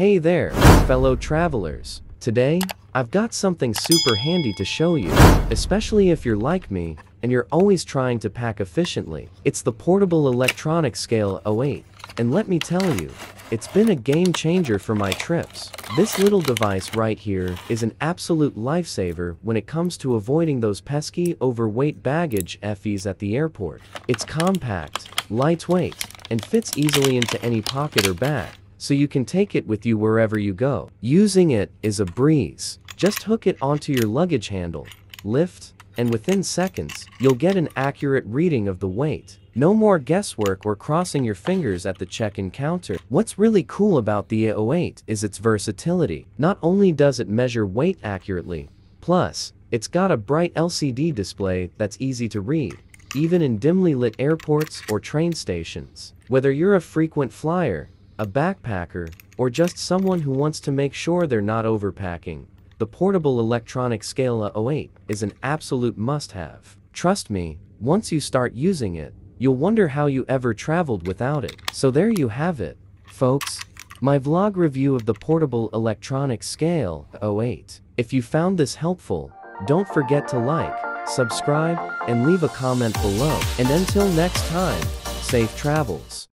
Hey there, fellow travelers. Today, I've got something super handy to show you, especially if you're like me and you're always trying to pack efficiently. It's the portable electronic scale 08. And let me tell you, it's been a game changer for my trips. This little device right here is an absolute lifesaver when it comes to avoiding those pesky overweight baggage effies at the airport. It's compact, lightweight, and fits easily into any pocket or bag, so you can take it with you wherever you go. Using it is a breeze. Just hook it onto your luggage handle, lift, and within seconds, you'll get an accurate reading of the weight. No more guesswork or crossing your fingers at the check-in counter. What's really cool about the A08 is its versatility. Not only does it measure weight accurately, plus, it's got a bright LCD display that's easy to read, even in dimly lit airports or train stations. Whether you're a frequent flyer, a backpacker, or just someone who wants to make sure they're not overpacking, the portable electronic scale A08 is an absolute must-have. Trust me, once you start using it, you'll wonder how you ever traveled without it. So there you have it, folks. My vlog review of the portable electronic scale 08. If you found this helpful, don't forget to like, subscribe, and leave a comment below. And until next time, safe travels.